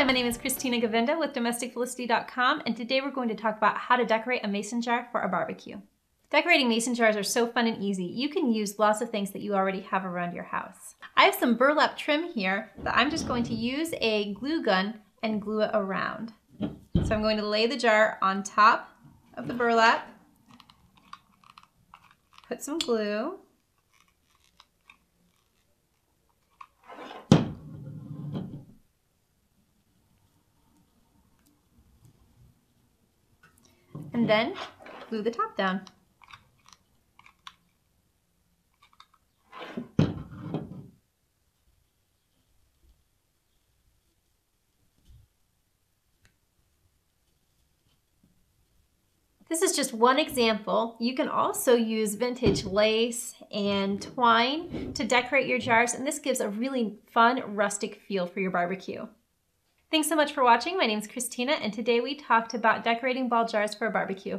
Hi, my name is Christina Govinda with DomesticFelicity.com and today we're going to talk about how to decorate a mason jar for a barbecue. Decorating mason jars are so fun and easy. You can use lots of things that you already have around your house. I have some burlap trim here that I'm just going to use a glue gun and glue it around. So I'm going to lay the jar on top of the burlap, put some glue, and then glue the top down. This is just one example. You can also use vintage lace and twine to decorate your jars, and this gives a really fun rustic feel for your barbecue. Thanks so much for watching. My name is Christina, and today we talked about decorating ball jars for a barbecue.